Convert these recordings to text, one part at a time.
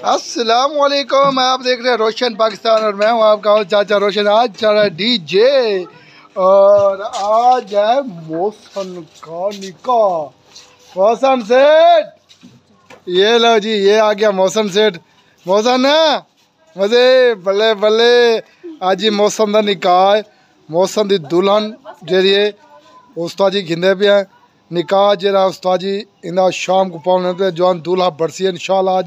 السلام علیکم، آپ دیکھ رہے ہیں روشن پاکستان اور میں ہوں آپ کا ہاں چاچا روشن، آج چل رہا ہے ڈی جے اور آج ہے موسن کا نکاح۔ موسن سیٹ یہ لو جی یہ آ گیا موسن سیٹ موسن، مزے، بلے بلے۔ آج ہی موسم کا نکاح ہے۔ موسم کی دلہن جی استاد جی گھندے پہ ہیں۔ نکاح جہاں استاد جی انہیں شام کو پاؤنے پہ جوان دلہا برسی ہے انشاءاللہ آج۔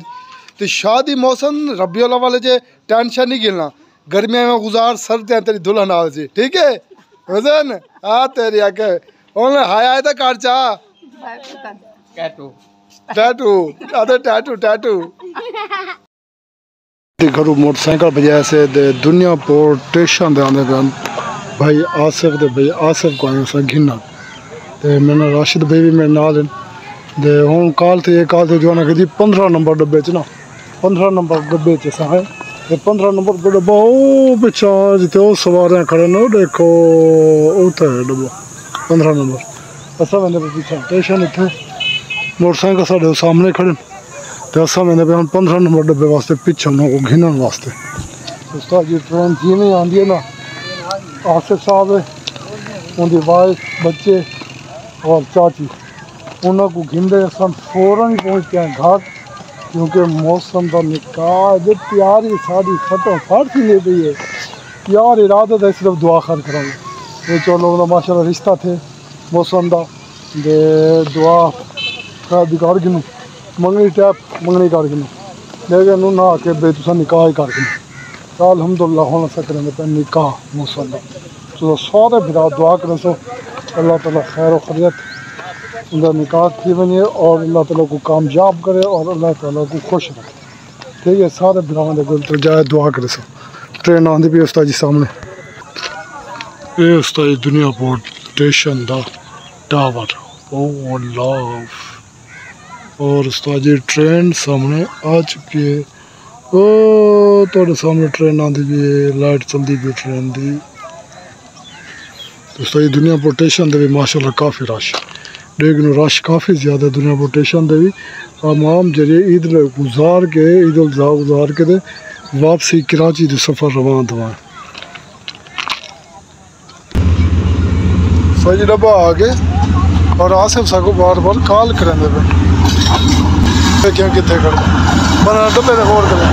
تو شادی موسم ربی اللہ والے جے ٹینشن نہیں گلنا گرمیاں میں گزار سردی ہیں تیری دلہن آل سی ٹھیک ہے؟ حسین آ تیری آکے انہوں نے ہائی آئے تھا کار چاہ ٹیٹو آدھے ٹیٹو ٹیٹو گھرو موٹر سائیکل بجائے سے دے دنیا پور ٹیشن دے آنے پہ بھائی آصف دے بھائی آصف کو آئیں سا گھننا۔ تے میں نے راشد بھائی بھی میرے نال دے ہون کال تھے یہ کال تھے جو ہے کہ جی پندرہ نمبر ڈبے چ نا پندرہ نمبر ڈبے چ سا ہے تے پندرہ نمبر کا ڈبا او پچھا جتے او سوارے کھڑے نو دیکھو اوتا ہے ڈبا پندرہ نمبر اسا میں نے پیچھے ٹیشن اتنے موٹر سائیکل ساڑے سامنے کھڑے تے اسا میں نے ہن پندرہ نمبر ڈبے واسطے پیچھے انہوں کو گھنن واسطے استاد جی ٹرین جی نہیں آندی ہے نا آصف صاحب ہے ان کی وائف بچے اور چاچی انہوں کو گھندے سن فوراً ہی پہنچتے ہیں گھر کیونکہ موسم کا نکاح جو پیاری ساری ختم فٹ لے گئی ہے۔ پیار ارادت ہے، صرف دعا خیر کروں گے یہ چو لوگ ماشاء اللہ رشتہ تھے موسم کا دے دعا خیر کر گنو۔ منگنی ٹیپ، منگنی کر گنو۔ لیکن انہوں نہ آ کے بے تصا نکاح ہی کر گنو۔ الحمد للہ ہونا سکتے پہ نکاح موسم کا تو سارے برا دعا کریں سو۔ اللہ تعالیٰ خیر و خریت ان کا نکاح تھی بنے اور اللہ تعالیٰ کو کامیاب کرے اور اللہ تعالیٰ کو خوش رکھے۔ ٹھیک ہے سارے براؤں گل تو جائے دعا کرے سو۔ ٹرین آندھی پی استاد جی سامنے۔ یہ استاد جی دنیا پورٹ اسٹیشن دا ٹاور او اللہ۔ اور استاد جی ٹرین سامنے آ چکی ہے۔ او تھوڑے سامنے ٹرین آندھی پی ہے، لائٹ چلتی پی ٹرین دی۔ دوستو یہ دنیا پوٹیشن دے بھی ماشاءاللہ کافی رش۔ لیکن رش کافی زیادہ دنیا پوٹیشن دے بھی تمام جڑے عید گزار کے، عید الاضحیٰ گزار کے دے، واپسی کراچی دے سفر روان دوان سوئی جی ڈبا آگے۔ اور آصف سا کو بار بار کال کریں دے پہ کیوں کتے کر بنا ڈبے دے غور کریں۔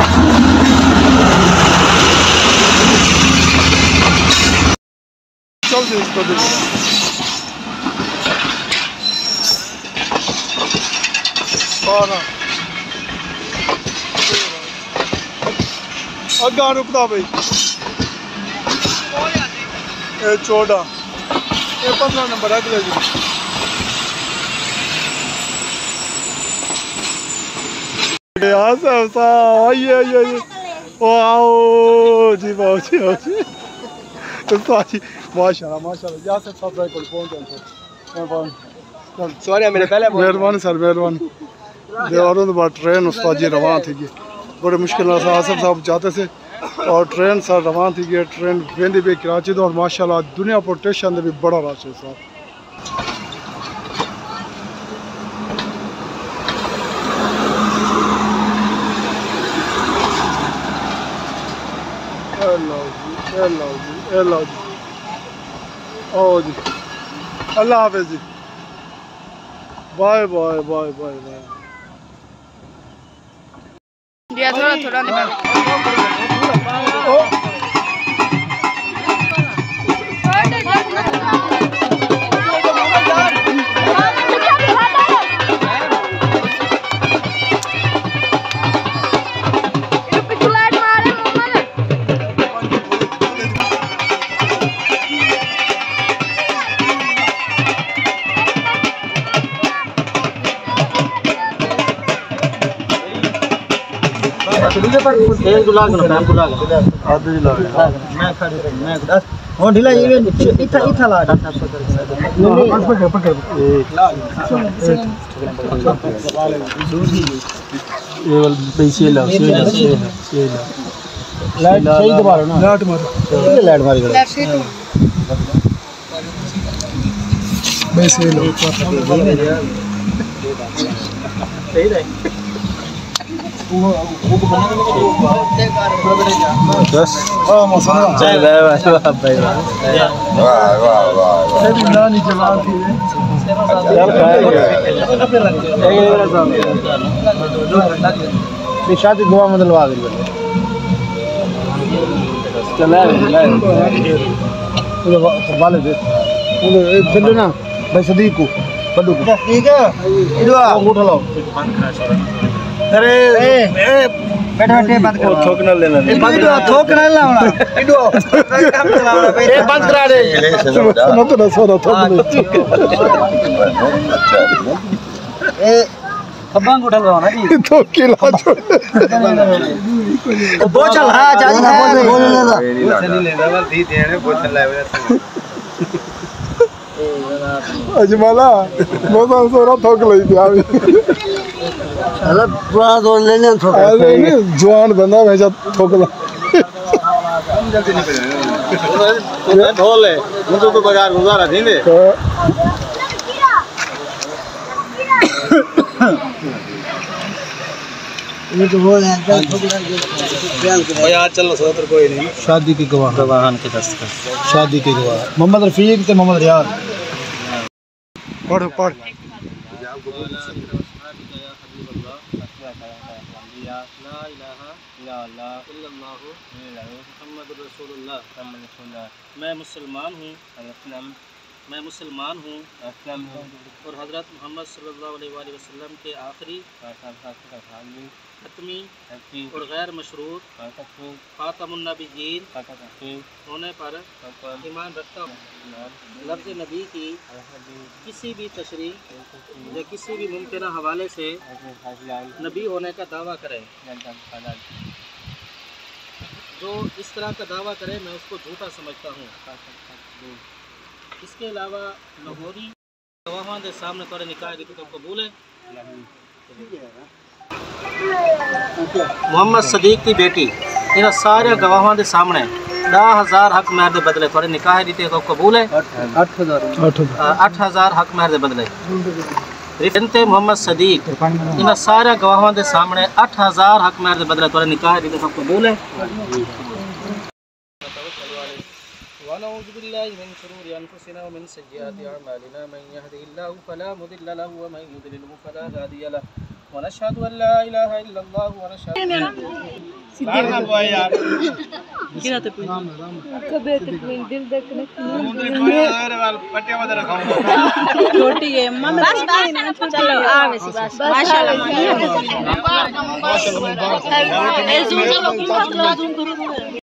چل جی اس کو دیکھ بارہ اگاں رکتا بھائی اے چودہ اے پندرہ نمبر اگلے جی آسف صاحب آئیے آئیے آئیے واو جی باو جی باو جی استاد جی ماشاء اللہ ماشاء اللہ یاسر صاحب کو جائیں مہربانی سوری میرے پہلے مہربانی سر مہربانی دیواروں کے بعد ٹرین استاد جی روان تھی گئی۔ بڑے مشکل سے آصف صاحب جاتے سے اور ٹرین سر روان تھی گئی۔ ٹرین ویندی پہ کراچی تو اور ماشاء اللہ دنیا پر ٹیشن بھی بڑا رش ہے صاحب۔ لو جی اے لو جی،, جی۔ او جی اللہ حافظ جی۔ Bye bye bye bye bye. 야 돌아 돌아. 내가 لو بس ہاں مسئلہ چل رہا ہے واہ بھائی واہ واہ واہ میری نانی جوان تھی شادی دعا مطلب آ گئی چلا والے دے چلو نا بھائی صدیق کو بڈو کو ٹھیک ہے دعا انگوٹھا لاؤ ارے بیٹھا بیٹھے بند کرو تھوک نہ خباں انگوٹھا لاونا جی تو کلا چھوڑ بوچل ہاں جاجی ہے لانا اجمالا بس سورا تھوک لئی پیا جوان بندہ میں جب تھوک لا ڈھول ہے مجھے تو بازار گزارا تھی نے شادی کی گواہ۔ گواہان کے دستخط شادی کی گواہ۔ محمد رفیق تے محمد ریاض پڑھ پڑھ إله إلا الله. إلا الله. محمد رسول الله. محمد رسول الله. میں مسلمان ہوں میں مسلمان ہوں اور حضرت محمد صلی اللہ علیہ وآلہ وسلم کے آخری حتمی اور غیر مشروط خاتم النبیین ہونے پر ایمان رکھتا ہوں۔ لفظ نبی کی کسی بھی تشریح یا کسی بھی ممکنہ حوالے سے نبی ہونے کا دعویٰ کرے جو اس طرح کا دعویٰ کرے میں اس کو جھوٹا سمجھتا ہوں۔ اس کے علاوہ لاہوری گواہاں دے سامنے تھوڑے نکاح کی تو قبول ہے؟ محمد صدیق کی بیٹی ان سارے گواہاں دے سامنے دہ ہزار حق مہر دے بدلے تھوڑے نکاح دیتے تو قبول ہے؟ اٹھ ہزار حق مہر دے بدلے۔ بنت محمد صدیق ان سارے گواہاں دے سامنے اٹھ ہزار حق مہر دے بدلے تھوڑے نکاح دیتے تو قبول ہے؟ ونعوذ بالله من شرور أنفسنا ومن سيئات أعمالنا. من يهده الله فلا مضل له ومن يضلل فلا هادي له. ونشهد أن لا إله إلا الله ونشهد چھوٹی ہے اما میں چلو